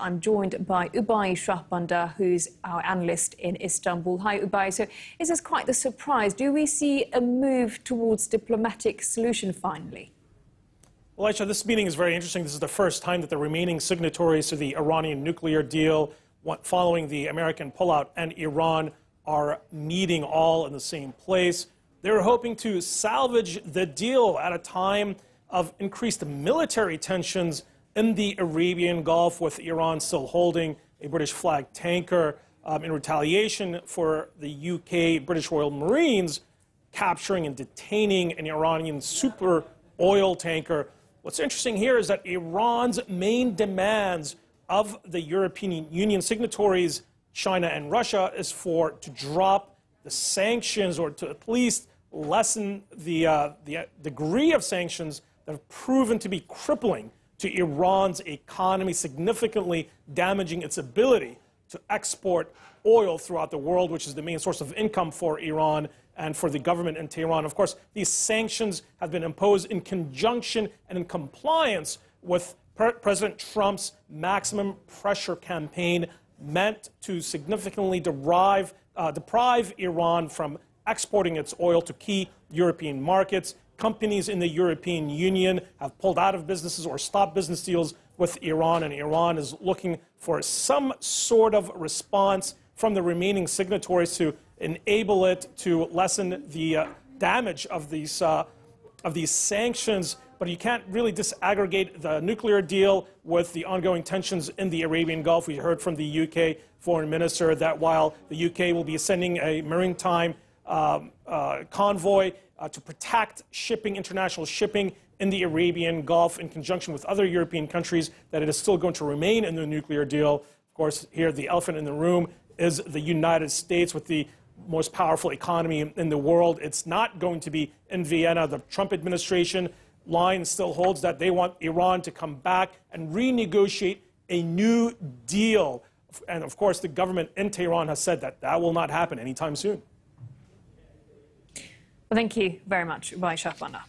I'm joined by Oubai Shahbandar, who's our analyst in Istanbul. Hi, Oubai. So, is this quite the surprise? Do we see a move towards diplomatic solution finally? Well, Aisha, this meeting is very interesting. This is the first time that the remaining signatories to the Iranian nuclear deal, following the American pullout, and Iran are meeting all in the same place. They're hoping to salvage the deal at a time of increased military tensions in the Arabian Gulf, with Iran still holding a British flag tanker um, in retaliation for the UK British Royal Marines capturing and detaining an Iranian super oil tanker. What's interesting here is that Iran's main demands of the European Union signatories, China and Russia, is for to drop the sanctions or to at least lessen the, uh, the degree of sanctions that have proven to be crippling to Iran's economy, significantly damaging its ability to export oil throughout the world, which is the main source of income for Iran and for the government in Tehran. Of course, these sanctions have been imposed in conjunction and in compliance with President Trump's maximum pressure campaign meant to significantly derive, uh, deprive Iran from exporting its oil to key European markets companies in the European Union have pulled out of businesses or stopped business deals with Iran, and Iran is looking for some sort of response from the remaining signatories to enable it to lessen the uh, damage of these, uh, of these sanctions. But you can't really disaggregate the nuclear deal with the ongoing tensions in the Arabian Gulf. We heard from the UK foreign minister that while the UK will be sending a maritime um, uh, convoy uh, to protect shipping, international shipping in the Arabian Gulf in conjunction with other European countries, that it is still going to remain in the nuclear deal. Of course, here the elephant in the room is the United States with the most powerful economy in the world. It's not going to be in Vienna. The Trump administration line still holds that they want Iran to come back and renegotiate a new deal. And of course, the government in Tehran has said that that will not happen anytime soon. Thank you very much, Oubai Shahbandar.